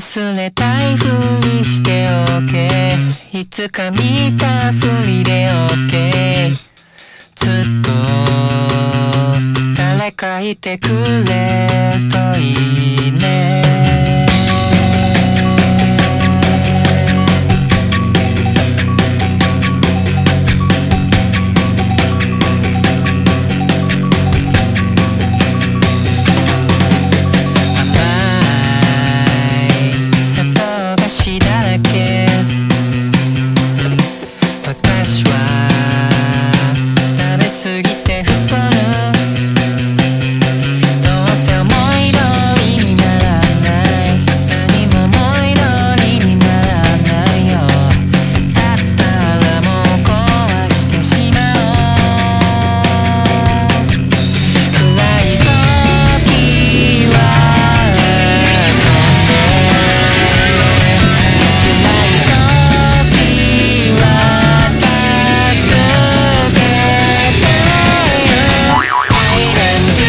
忘れたいふりしておけいつか見たふりでオーケー。ずっと誰かいてくれといいね。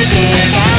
music.